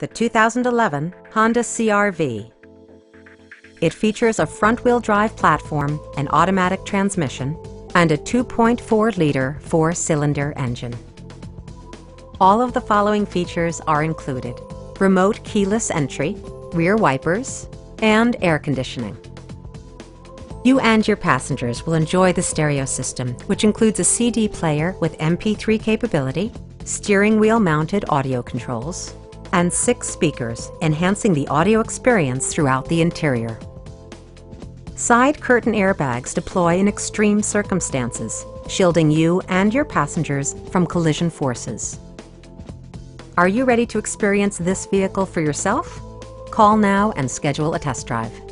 the 2011 Honda CR-V. It features a front-wheel drive platform, an automatic transmission, and a 2.4-liter four-cylinder engine. All of the following features are included. Remote keyless entry, rear wipers, and air conditioning. You and your passengers will enjoy the stereo system, which includes a CD player with MP3 capability, steering wheel mounted audio controls, and six speakers, enhancing the audio experience throughout the interior. Side curtain airbags deploy in extreme circumstances, shielding you and your passengers from collision forces. Are you ready to experience this vehicle for yourself? Call now and schedule a test drive.